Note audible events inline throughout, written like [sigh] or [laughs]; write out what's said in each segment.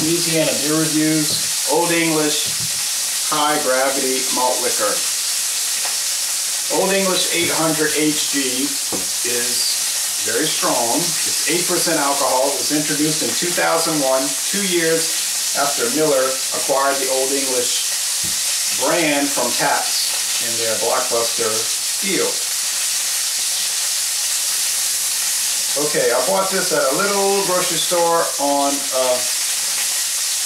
Louisiana Beer Reviews Olde English High Gravity Malt Liquor. Olde English 800 HG is very strong. It's 8% alcohol. It was introduced in 2001, two years after Miller acquired the Olde English brand from Pabst in their blockbuster deal. Okay, I bought this at a little grocery store on uh,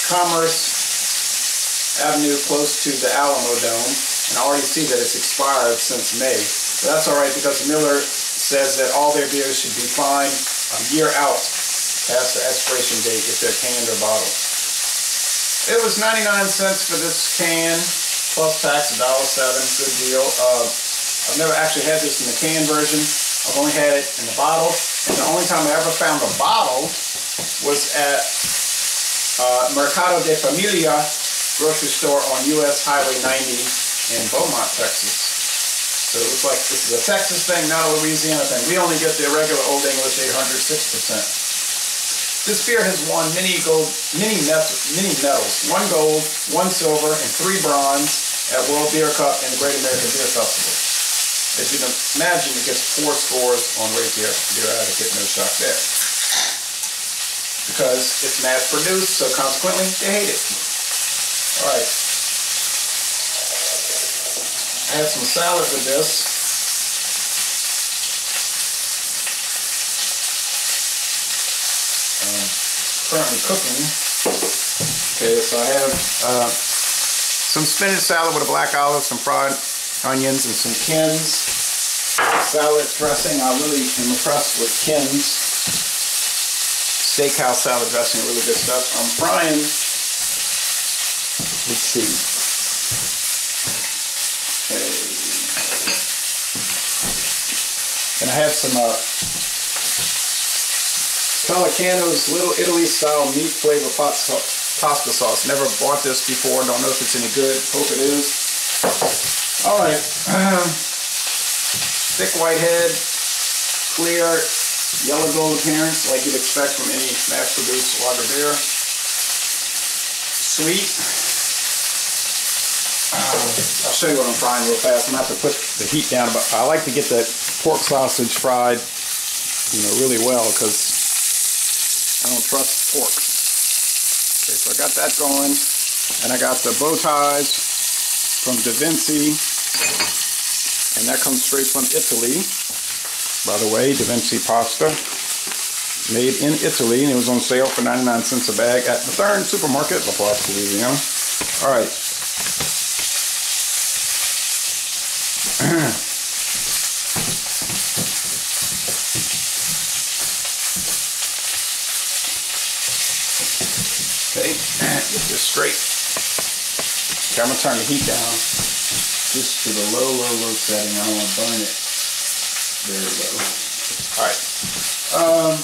Commerce Avenue close to the Alamodome. And I already see that it's expired since May. But that's alright because Miller says that all their beers should be fine a year out past the expiration date if they're canned or bottled. It was 99 cents for this can, plus tax, $1.07, good deal. Uh, I've never actually had this in the can version. I've only had it in the bottle. And the only time I ever found a bottle was at uh, Mercado de Familia grocery store on US Highway 90 in Beaumont, Texas. So it looks like this is a Texas thing, not a Louisiana thing. We only get the regular Olde English 800 6%. This beer has won many gold, many, many medals, one gold, one silver, and three bronze at World Beer Cup and Great American Beer Festival. As you can imagine, it gets four scores on RateBeer, Beer Advocate, no shock there. Because it's mass produced, so consequently, they hate it. Alright. I had some salad with this. Um, currently cooking. Okay, so I have uh, some spinach salad with a black olive, some fried onions and some Ken's. salad dressing. I really am impressed with Ken's steakhouse salad dressing, really good stuff. I'm frying, let's see. Okay. And I have some uh, Pelicano's Little Italy style meat flavor pasta sauce. Never bought this before, don't know if it's any good, hope it is. All right. Um, [clears throat] thick white head, clear yellow gold appearance like you'd expect from any mass-produced lager beer. Sweet. Um, I'll show you what I'm frying real fast. I'm gonna have to put the heat down, but I like to get that pork sausage fried, you know, really well because I don't trust pork. Okay, so I got that going, and I got the bow ties from Da Vinci, and that comes straight from Italy. By the way, Da Vinci pasta, made in Italy, and it was on sale for 99 cents a bag at the Thurn Supermarket, LaPlace, Louisiana. All right. [clears throat] okay, get this straight. Okay, I'm gonna turn the heat down just to the low, low, low setting. I don't want to burn it very low. All right. Um,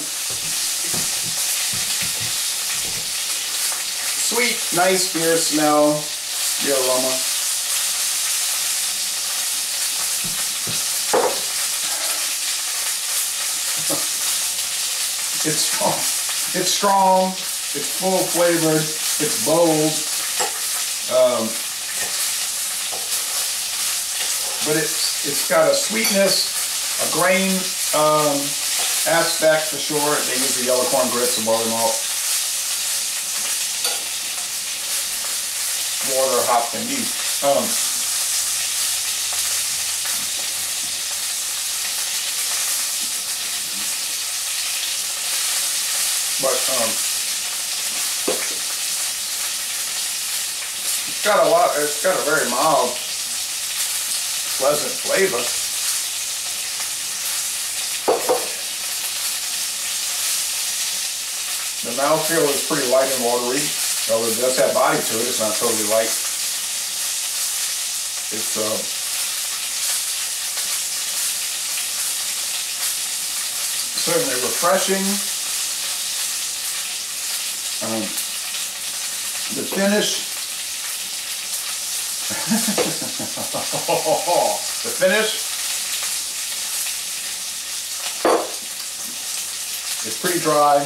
sweet, nice beer smell, beer aroma. [laughs] it's strong. It's strong. It's full flavored. It's bold. Um, but it's it's got a sweetness, a grain um, aspect for sure. They use the yellow corn grits and barley malt. Water, hop, and yeast. Um, but um, it's got a lot. It's got a very mild pleasant flavor. The mouthfeel is pretty light and watery, although it does have body to it. It's not totally light. It's uh, certainly refreshing. Um, the finish [laughs] the finish is pretty dry.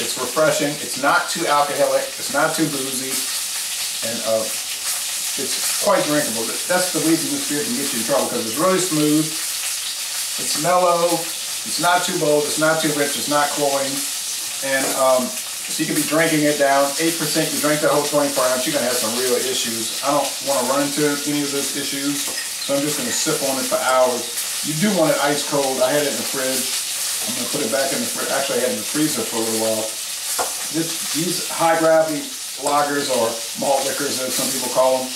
It's refreshing. It's not too alcoholic. It's not too boozy. And uh, it's quite drinkable. That's the reason this beer can get you in trouble because it's really smooth. It's mellow. It's not too bold. It's not too rich. It's not cloying. And um, so you can be drinking it down. 8%, you drink that whole 24 ounce, you're going to have some real issues. I don't want to run into any of those issues, so I'm just going to sip on it for hours. You do want it ice cold. I had it in the fridge. I'm going to put it back in the fridge. Actually, I had in the freezer for a little while. This, these high gravity lagers or malt liquors as some people call them,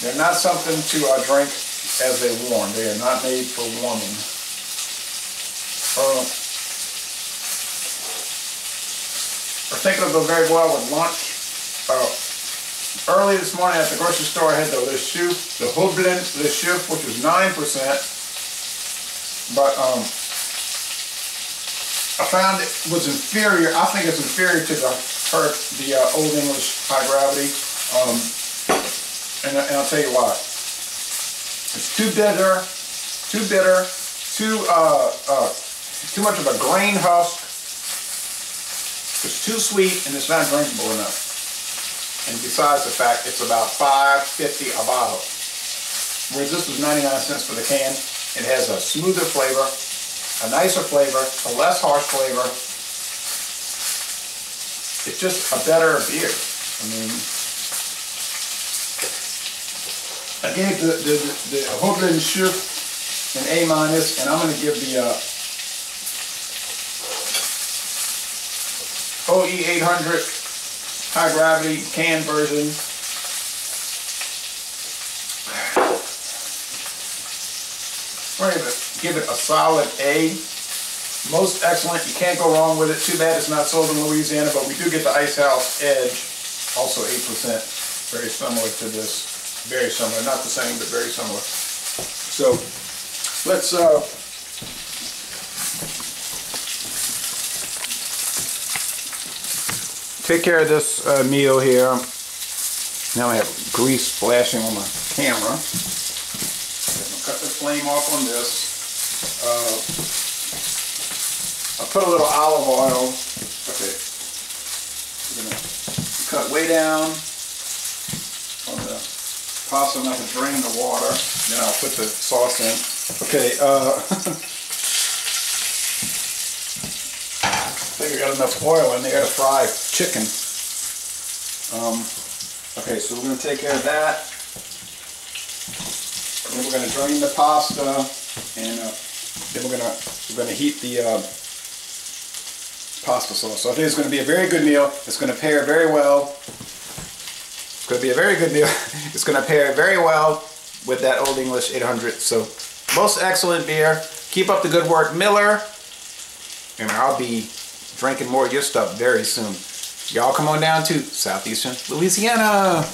they're not something to uh, drink as they warm. They are not made for warming. Uh, I think it'll go very well with lunch. Uh, early this morning at the grocery store, I had the Le Chouffe, the Houblon Le Chouffe, which was 9%. But um, I found it was inferior. I think it's inferior to the the uh, Olde English High Gravity. Um, and, and, I'll tell you why. It's too bitter, too bitter, too uh, uh, too much of a grain husk. It's too sweet and it's not drinkable enough. And besides the fact it's about $5.50 a bottle. Whereas this was 99 cents for the can. It has a smoother flavor, a nicer flavor, a less harsh flavor. It's just a better beer. I mean, I gave the, the, the, the Chouffe an A minus, and I'm going to give the uh, OE 800 high gravity can version. We're going to give it a solid A. Most excellent. You can't go wrong with it. Too bad it's not sold in Louisiana, but we do get the Icehouse Edge, also 8%. Very similar to this. Very similar. Not the same, but very similar. So let's uh, take care of this uh, meal here. Now I have grease splashing on my camera. cut the flame off on this. Uh, I put a little olive oil. Okay. I'm gonna cut way down on the pasta enough to drain the water. Then I'll put the sauce in. Okay. Uh, [laughs] I think I got enough oil in there to fry chicken. Um, okay, so we're going to take care of that. Then we're going to drain the pasta, and uh, then we're to we're to heat the uh, pasta sauce. So I think it's to be a very good meal. It's to pair very well. It's to be a very good meal. [laughs] it's to pair very well with that Olde English 800. So most excellent beer. Keep up the good work, Miller. And I'll be drinking more of your stuff very soon. Y'all come on down to Southeastern Louisiana.